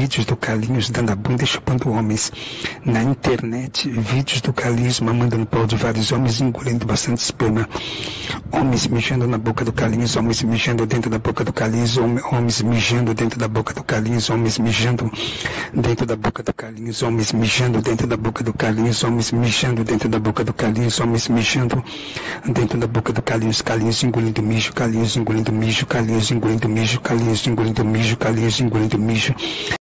vídeos do Carlinhos dando a bunda e chupando homens. Na internet, vídeos do Carlinhos mamando no pau de vários homens engolindo bastante esperma. Homens mijando na boca do Carlinhos, homens mijando dentro da boca do Carlinhos, homens mijando dentro da boca do Carlinhos, homens mijando dentro da boca do Carlinhos, homens mijando dentro da boca do Carlinhos, homens mijando dentro da boca do Carlinhos, homens mijando dentro da boca do Carlinhos, Carlinhos engolindo mijo, Carlinhos engolindo mijo, Carlinhos engolindo mijo, Carlinhos engolindo mijo, Carlinhos engolindo mijo.